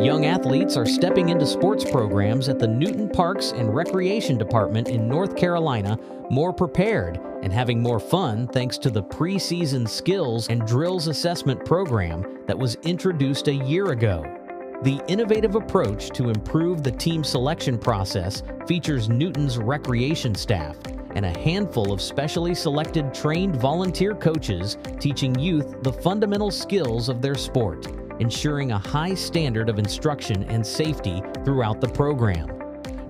Young athletes are stepping into sports programs at the Newton Parks and Recreation Department in North Carolina more prepared and having more fun thanks to the preseason skills and drills assessment program that was introduced a year ago. The innovative approach to improve the team selection process features Newton's recreation staff and a handful of specially selected trained volunteer coaches teaching youth the fundamental skills of their sport ensuring a high standard of instruction and safety throughout the program.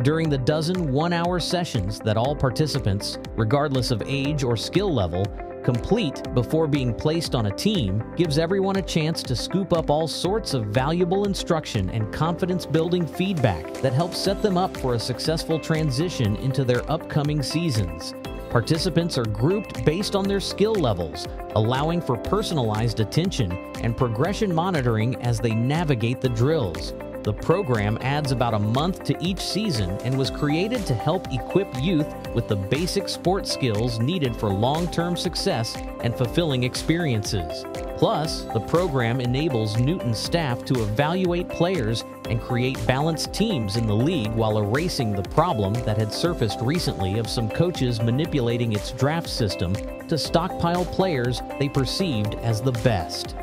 During the dozen one hour sessions that all participants, regardless of age or skill level, complete before being placed on a team gives everyone a chance to scoop up all sorts of valuable instruction and confidence building feedback that helps set them up for a successful transition into their upcoming seasons. Participants are grouped based on their skill levels, allowing for personalized attention and progression monitoring as they navigate the drills. The program adds about a month to each season and was created to help equip youth with the basic sports skills needed for long-term success and fulfilling experiences. Plus, the program enables Newton staff to evaluate players and create balanced teams in the league while erasing the problem that had surfaced recently of some coaches manipulating its draft system to stockpile players they perceived as the best.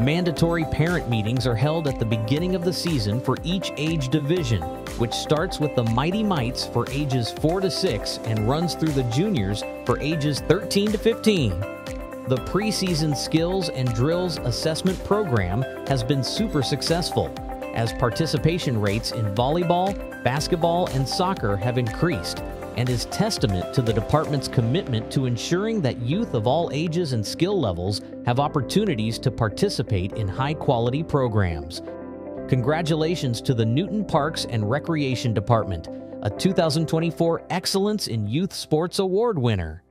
Mandatory parent meetings are held at the beginning of the season for each age division, which starts with the Mighty Mites for ages 4 to 6 and runs through the juniors for ages 13 to 15. The preseason skills and drills assessment program has been super successful as participation rates in volleyball, basketball, and soccer have increased and is testament to the department's commitment to ensuring that youth of all ages and skill levels have opportunities to participate in high-quality programs. Congratulations to the Newton Parks and Recreation Department, a 2024 Excellence in Youth Sports Award winner.